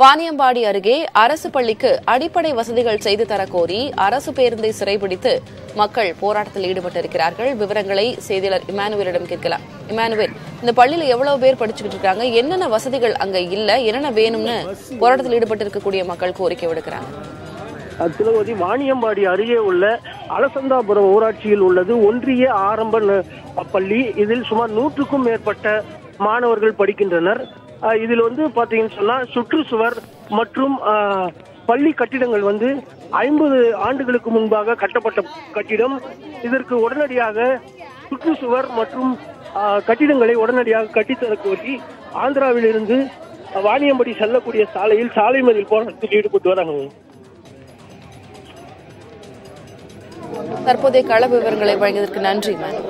வாணியம்பாடி அருகே அரசு பள்ளிக்கு அடிப்படை வசதிகள் செய்து தரக்கோரி அரசு பேருந்தை சிறைபிடித்து மக்கள் போராட்டத்தில் ஈடுபட்டிருக்கிறார்கள். விவரங்களை செய்தியாளர் இமானுவேலிடம் கேட்கலாம். இமானுவேல் இந்த பள்ளியில எவ்வளவு பேர் படிச்சுக்கிட்டு இருக்காங்க? என்னென்ன வசதிகள் அங்க இல்ல? என்னென்ன வேணும்னு போராட்டத்தில் ஈடுபட்டு இருக்கக்கூடிய மக்கள் கோரிக்கை விடுக்கிறாங்க. திருவதி வாணியம்பாடி அருகே உள்ள அலசந்தாபுரம் ஊராட்சியில் உள்ளது. ஒன்றிய ஆரம்ப ந- பள்ளி. இதில் சுமார் நூற்றுக்கும் மேற்பட்ட மாணவர்கள் படிக்கின்றனர். இதில் வந்து பாத்தீங்கன்னு சொன்னா சுற்றுச்சுவர் மற்றும் பள்ளி கட்டிடங்கள் வந்து ஐம்பது ஆண்டுகளுக்கு முன்பாக கட்டப்பட்ட கட்டிடம். இதற்கு உடனடியாக சுற்றுச்சுவர் மற்றும் கட்டிடங்களை உடனடியாக கட்டித்தரக் கோரி ஆந்திராவிலிருந்து வாணியம்படி செல்லக்கூடிய சாலையில் சாலை மறியல் போராட்டத்தில் ஈடுபட்டு வராங்க. தற்போதைய கள விவரங்களை வழங்கியதற்கு நன்றி மேம்